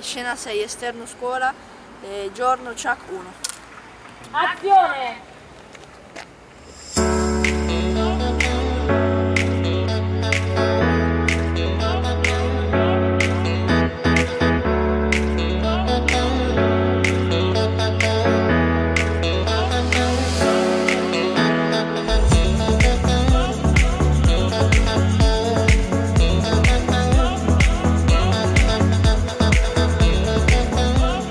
Scena 6, esterno scuola, eh, giorno Chuck 1. Azione!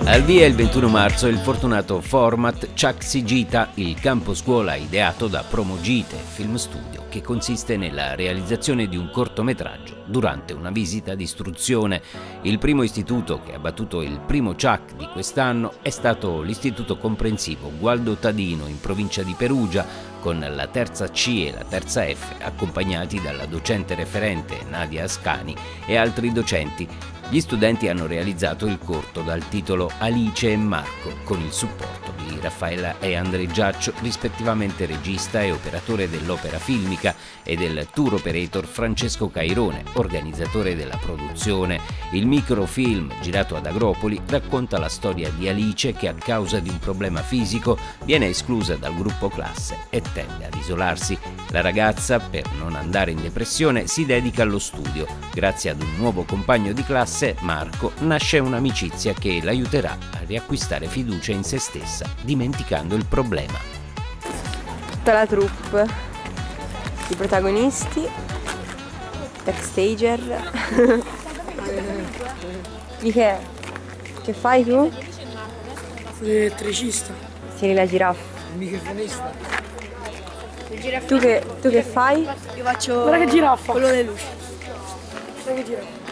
Al via il 21 marzo il fortunato format Chuck si gita, il campo scuola ideato da Promogite Film Studio, che consiste nella realizzazione di un cortometraggio durante una visita di istruzione. Il primo istituto che ha battuto il primo Chuck di quest'anno è stato l'istituto comprensivo Gualdo Tadino in provincia di Perugia, con la terza C e la terza F accompagnati dalla docente referente Nadia Ascani e altri docenti. Gli studenti hanno realizzato il corto dal titolo Alice e Marco con il supporto Raffaella e Andre Giaccio, rispettivamente regista e operatore dell'opera filmica, e del tour operator Francesco Cairone, organizzatore della produzione. Il microfilm, girato ad Agropoli, racconta la storia di Alice che a causa di un problema fisico viene esclusa dal gruppo classe e tende ad isolarsi. La ragazza, per non andare in depressione, si dedica allo studio. Grazie ad un nuovo compagno di classe Marco, nasce un'amicizia che l'aiuterà a riacquistare fiducia in se stessa, dimenticando il problema. Tutta la troupe, i protagonisti, backstager. Di che? Che fai tu? Elettricista, Tieni la giraffa. microfonista. Tu che, tu che fai? Io faccio Guarda che giraffa. quello delle luci.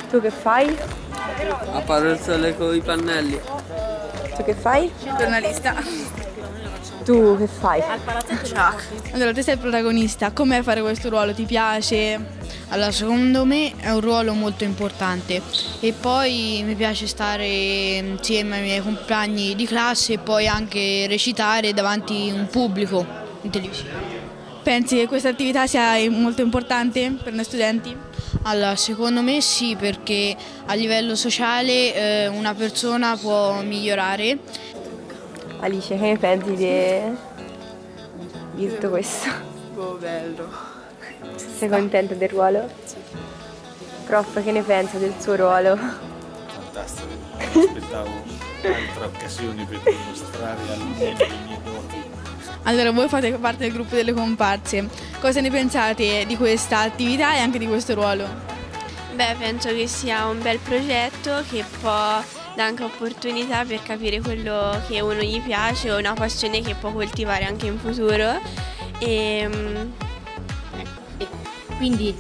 Tu che fai? Apparo il sole con i pannelli. Tu che fai? Giornalista. Tu che fai? Chuck. Allora, te sei il protagonista, com'è fare questo ruolo? Ti piace? Allora, secondo me è un ruolo molto importante e poi mi piace stare insieme ai miei compagni di classe e poi anche recitare davanti a un pubblico in televisione. Pensi che questa attività sia molto importante per noi studenti? Allora, secondo me sì, perché a livello sociale eh, una persona può migliorare. Alice, che ne pensi di, di tutto questo? Oh, bello. Sei contenta del ruolo? Sì. Prof, che ne pensa del suo ruolo? fantastico, aspettavo altre occasioni per dimostrare almeno le mie doti. Allora, voi fate parte del gruppo delle comparse. Cosa ne pensate di questa attività e anche di questo ruolo? Beh, penso che sia un bel progetto che può dare anche opportunità per capire quello che uno gli piace o una passione che può coltivare anche in futuro. E, Quindi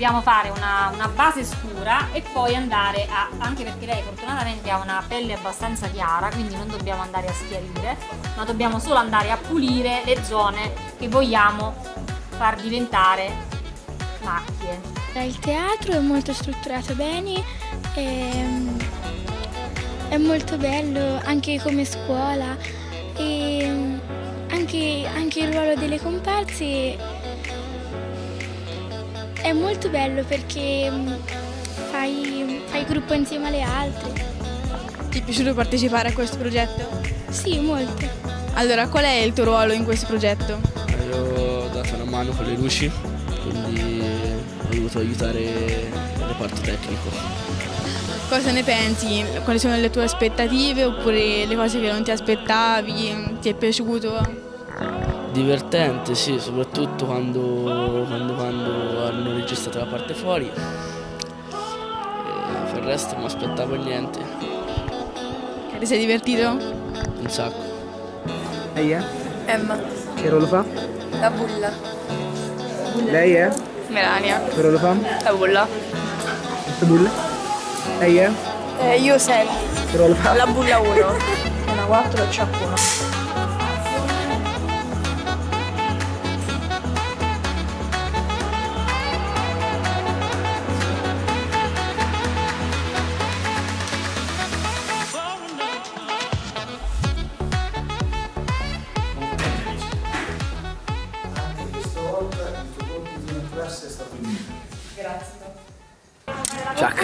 dobbiamo fare una, una base scura e poi andare a, anche perché lei fortunatamente ha una pelle abbastanza chiara, quindi non dobbiamo andare a schiarire, ma dobbiamo solo andare a pulire le zone che vogliamo far diventare macchie. Il teatro è molto strutturato bene, e, è molto bello anche come scuola e anche, anche il ruolo delle comparse è molto bello perché fai, fai gruppo insieme alle altre. Ti è piaciuto partecipare a questo progetto? Sì, molto. Allora, qual è il tuo ruolo in questo progetto? Ero dato una mano con le luci, quindi ho dovuto aiutare il reparto tecnico. Cosa ne pensi? Quali sono le tue aspettative oppure le cose che non ti aspettavi? Ti è piaciuto? Divertente, sì, soprattutto quando, quando, quando hanno registrato la parte fuori. E per il resto non mi aspettavo niente, Ti sei divertito? un sacco. Lei è? Emma. Che ruolo fa? La bulla. Lei è? Melania. Che ruolo fa? La bulla. Questa bulla? Lei è? Eh, io sei Che ruolo fa? la bulla 1. Una 4 Chuck 1. Chuck.